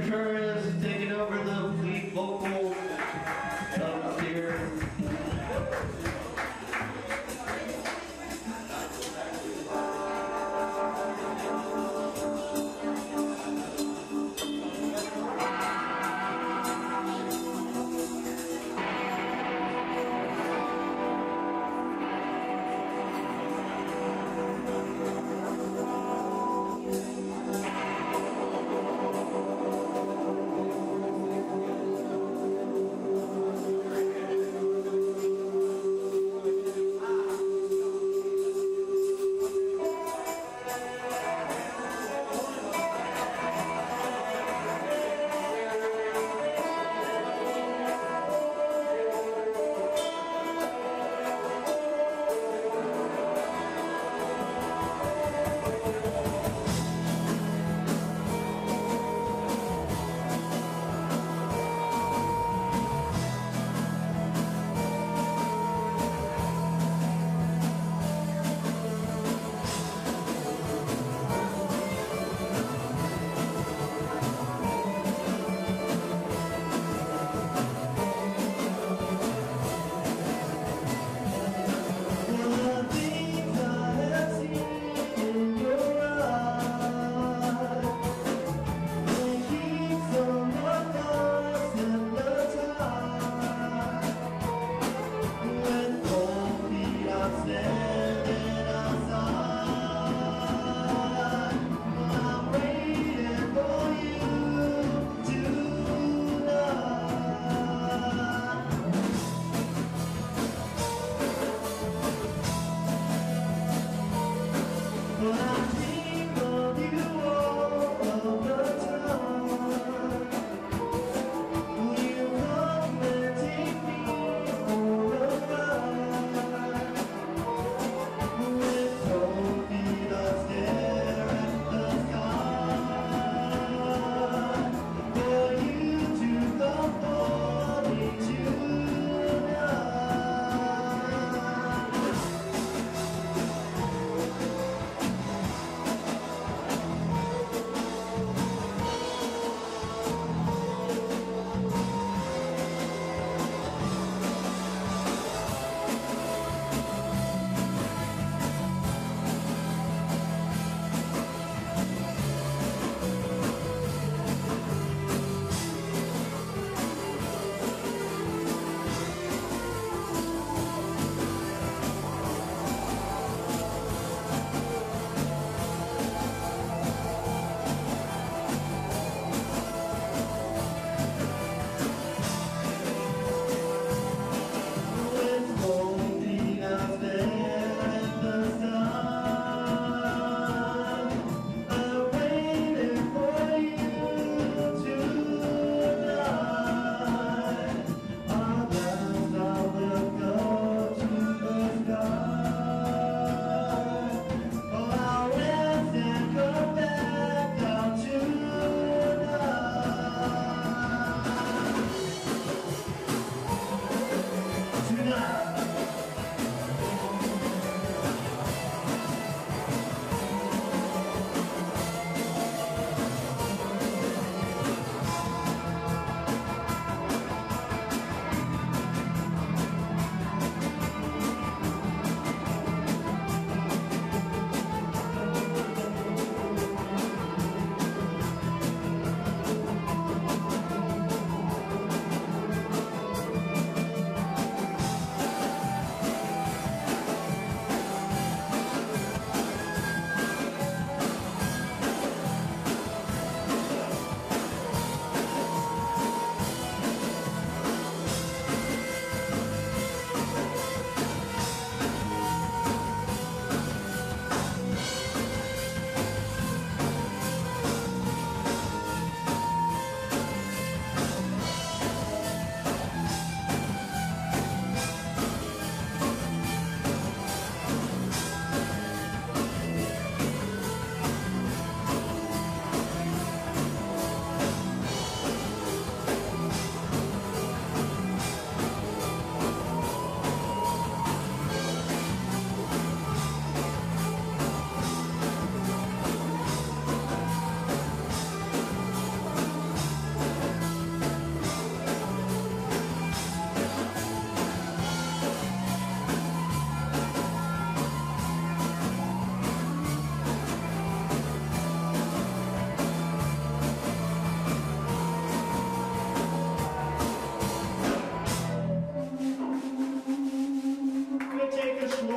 for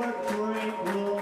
your drink will